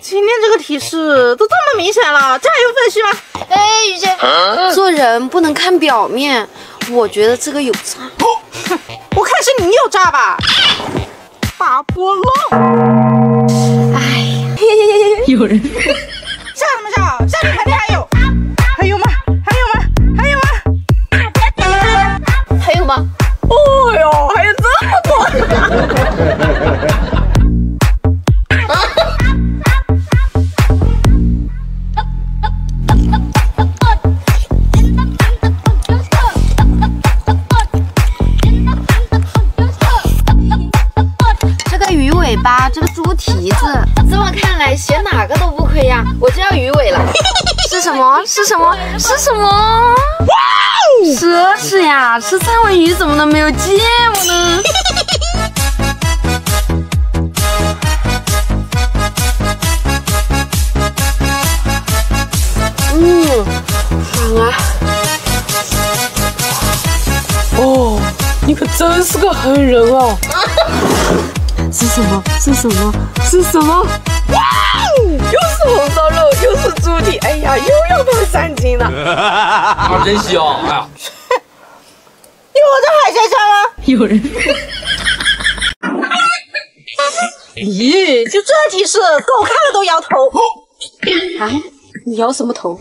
今天这个提示都这么明显了，这还用分析吗？哎，雨姐，做人不能看表面，我觉得这个有诈。我看是你有诈吧？大波浪。哎呀，有人。笑什么笑？下面肯定看来选哪个都不亏呀。我就要鱼尾了。是什么？是什么？是什么？哇哦！奢侈呀！吃三文鱼怎么能没有芥末呢？嗯，爽啊！哦，你可真是个狠人哦！是什么？是什么？是什么？又是红烧肉，又是猪蹄，哎呀，又要胖三斤了。啊，真香！哎呀，有我这海鲜香吗？有人。咦，就这提示，狗看了都摇头。啊？你摇什么头？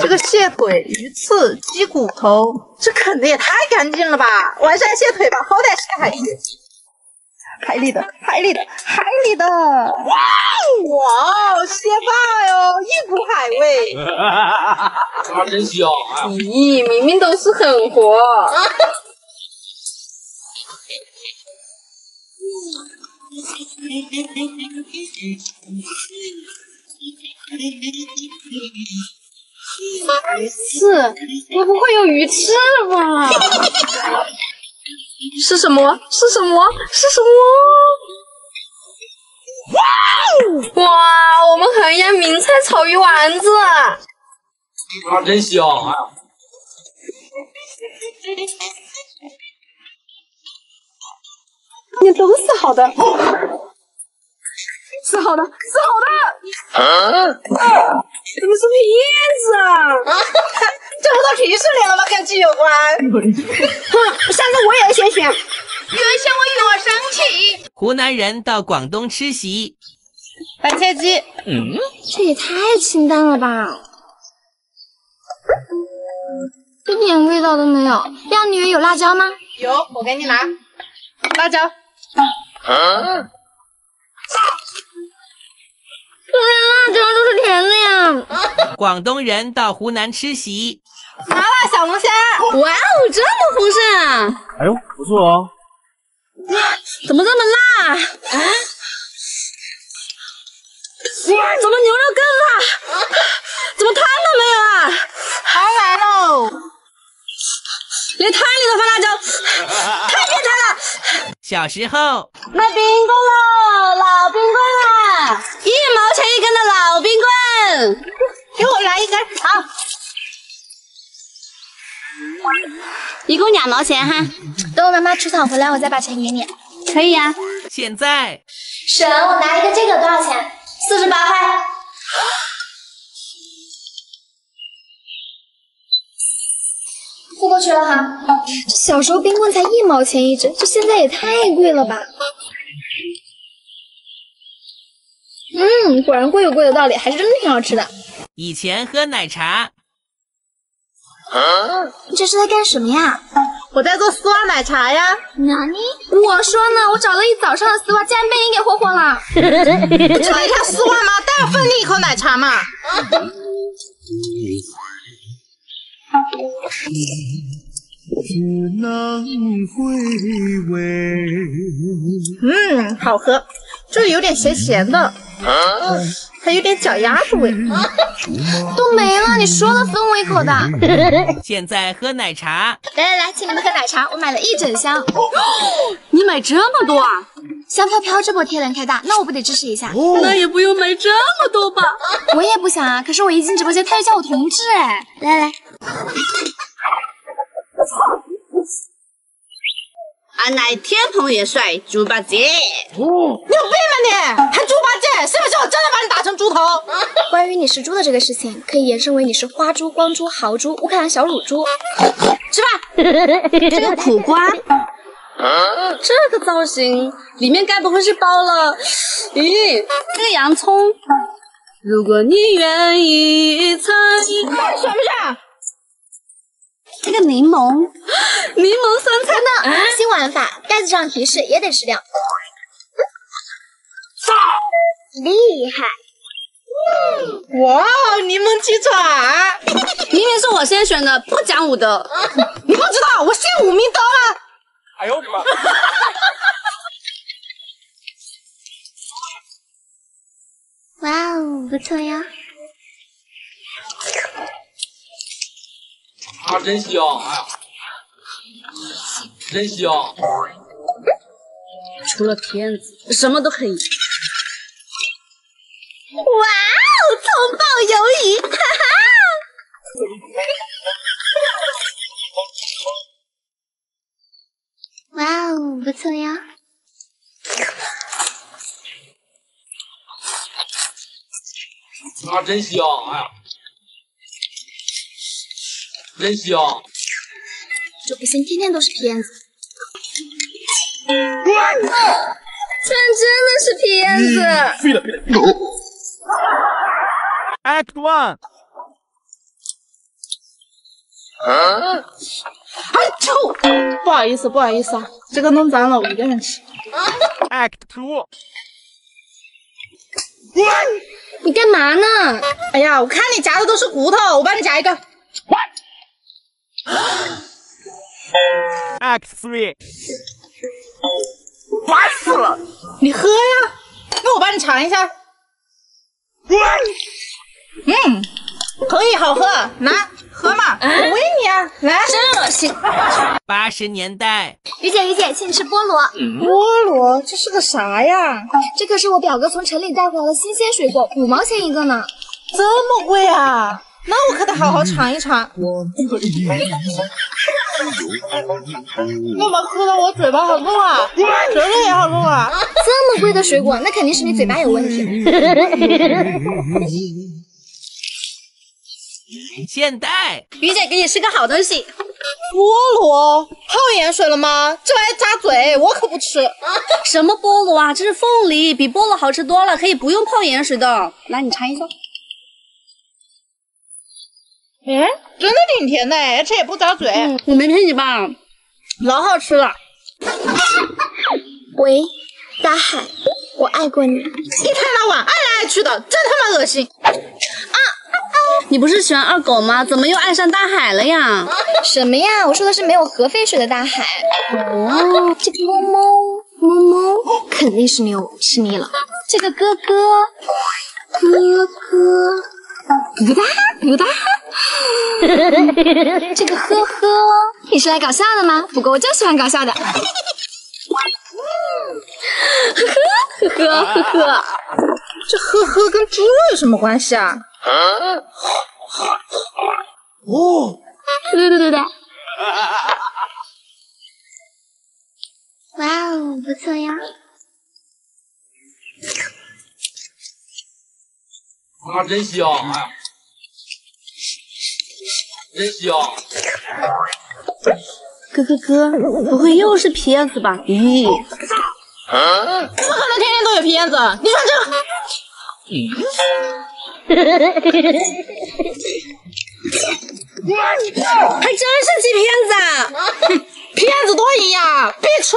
这个蟹腿、鱼刺、鸡骨头，这啃的也太干净了吧！完山蟹腿吧，好歹是个海鲜。海里的，海里的，海里的！哇哇，蟹棒哟，一股海味。啊，真香！咦，明明都是狠活。鱼刺？该不会有鱼翅吧？是什么？是什么？是什么？哇！哇，我们衡阳名菜炒鱼丸子。啊，真香！哎呀，你都是好的，是好的，是好的。怎么是骗子啊？这不都提示你了吗？跟鸡有关。哼，下次我也先选。越想我越生气。湖南人到广东吃席，番茄鸡，嗯这也太清淡了吧，一点味道都没有。靓女有辣椒吗？有，我给你拿。辣椒，辣广东人到湖南吃席，麻辣小龙虾。哇哦，这么丰盛啊！哎呦，不错哦。怎么这么辣？啊？哇，怎么牛肉更辣？怎么汤都没有啊？还来喽！连汤里都放辣椒，太变态了！小时候卖冰棍喽，老冰棍啦，一毛钱一根的老冰棍。给我来一根。好，一共两毛钱哈。等我妈妈出场回来，我再把钱给你。可以呀、现在婶，我拿一个这个多少钱？四十八块。付过去了哈。这小时候冰棍才一毛钱一支，这现在也太贵了吧？嗯，果然贵有贵的道理，还是真的挺好吃的。以前喝奶茶，你这是在干什么呀？我在做丝袜奶茶呀。哪里？我说呢，我找了一早上的丝袜，竟然被你给霍霍了。不就一条丝袜吗？当然分你一口奶茶嘛。只能回味。嗯，好喝，这里有点咸咸的，还有点脚丫子味。都没了，你说的分我一口的。现在喝奶茶，来来来，请你们喝奶茶，我买了一整箱。你买这么多啊？香飘飘这波贴能开大，那我不得支持一下？那也不用买这么多吧？我也不想啊，可是我一进直播间，他就叫我同志哎。来来，俺乃天蓬元帅猪八戒。你有病吧你，还猪八戒，是不是我真的把你打成猪头？关于你是猪的这个事情，可以延伸为你是花猪、光猪、豪猪、乌克兰小乳猪。吃吧。这个苦瓜，这个造型里面该不会是包了？咦，这个洋葱，如果你愿意猜，选不选？这个柠檬，柠檬酸菜呢？新玩法，盖子上提示也得吃掉。厉害！哇，柠檬鸡爪！明明是我先选的，不讲武德。你不知道我先武明德吗？哎呦我的妈！哇哦，不错呀！啊，真香！哎呀，真香！除了骗子，什么都可以。哇哦，葱爆鱿鱼，哈哈！哇哦，不错呀！啊，真香！哎呀，真香！这不信天天都是骗子。这真的是骗子！废了废了！Act One，哎臭！不好意思，不好意思啊，这个弄脏了，我一个人吃。Act Two，你干嘛呢？哎呀，我看你夹的都是骨头，我帮你夹一个。Act Three，烦死了！你喝呀，那我帮你尝一下。嗯，可以，好喝，拿喝嘛，我喂你啊，来。真恶心！八十年代，于姐，于姐，请你吃菠萝。菠萝，这是个啥呀？这可是我表哥从城里带回来的新鲜水果，五毛钱一个呢。这么贵啊？那我可得好好尝一尝。怎么喝的我嘴巴好痛啊？舌头也好痛啊！这么贵的水果，那肯定是你嘴巴有问题。现代，于姐给你吃个好东西，菠萝泡盐水了吗？这玩意扎嘴，我可不吃。什么菠萝啊？这是凤梨，比菠萝好吃多了，可以不用泡盐水的。来，你尝一下。哎，真的挺甜的，而且也不扎嘴，我没骗你吧？老好吃了。喂，大海，我爱过你。一天到晚爱来爱去的，真他妈恶心。啊你不是喜欢二狗吗？怎么又爱上大海了呀？什么呀？我说的是没有核废水的大海。哦，这个猫猫猫猫肯定是牛吃腻了。这个哥哥哥哥。咕哒咕哒，这个呵呵，你是来搞笑的吗？不过我就喜欢搞笑的。呵呵呵呵呵，这呵呵跟猪肉有什么关系啊？哦，对对对对。哇哦，不错呀。啊，真香！哎呀，真香！哥哥哥，不会又是骗子吧？咦，怎么可能天天都有骗子？你选这个。还真是欺骗子啊！骗子多赢呀！别穿。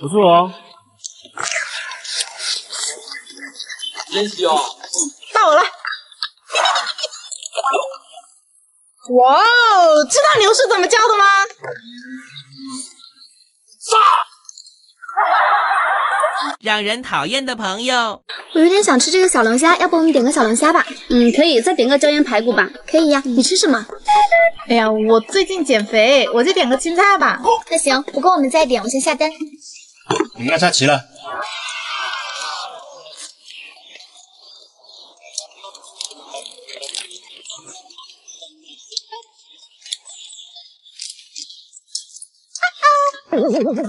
不错哦。真香！到我了。哇哦，知道牛是怎么叫的吗？杀让人讨厌的朋友，我有点想吃这个小龙虾，要不我们点个小龙虾吧？嗯，可以，再点个椒盐排骨吧。可以呀，你吃什么？哎呀，我最近减肥，我就点个青菜吧。那行，不够我们再点，我先下单。你们来下棋了。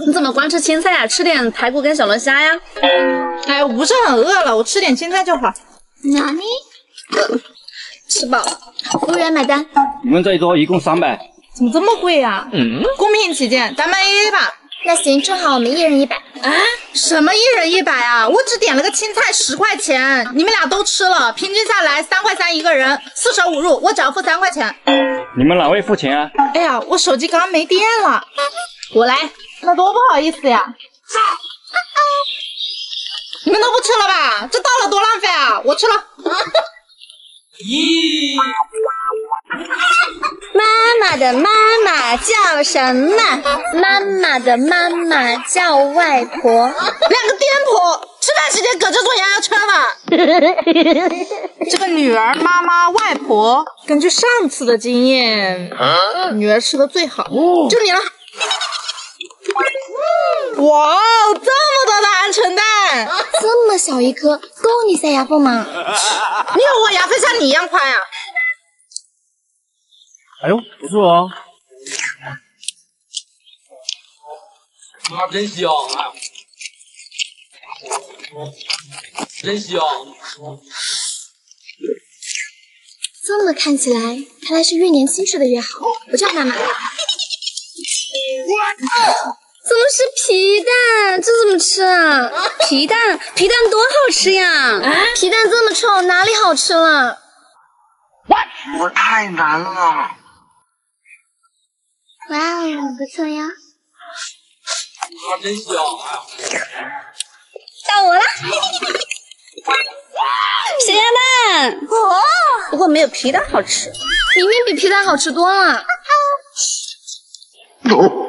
你怎么光吃青菜呀吃点排骨跟小龙虾呀？哎我不是很饿了我吃点青菜就好。那你吃饱了。服务员买单。你们这一桌一共三百。怎么这么贵呀嗯。公平起见咱们 aa 吧。那行正好我们一人一百。啊？什么一人一百啊？我只点了个青菜，十块钱，你们俩都吃了，平均下来三块三一个人，四舍五入，我只要付三块钱。你们哪位付钱啊？哎呀，我手机刚刚没电了，我来。那多不好意思呀！你们都不吃了吧？这倒了多浪费啊！我吃了。咦，妈妈的妈妈叫什么？妈妈的妈妈叫外婆。两个颠婆，吃饭时间搁这做羊羊圈了。这个女儿、妈妈、外婆，根据上次的经验，女儿吃的最好，就你了。哇哦，这么多的鹌鹑蛋，这么小一颗，够你塞牙缝吗？你有我牙缝像你一样宽呀、哎呦，不错哦。妈真香，哎呀，真香。这么看起来，看来是越年轻吃的越好。我叫妈妈。怎么是皮蛋？这怎么吃啊？皮蛋，皮蛋多好吃呀！啊，皮蛋这么臭，哪里好吃了？我太难了。哇哦，不错呀。妈真香，哎呀，到我了。咸鸭蛋，哦，不过没有皮蛋好吃。明明比皮蛋好吃多了。哦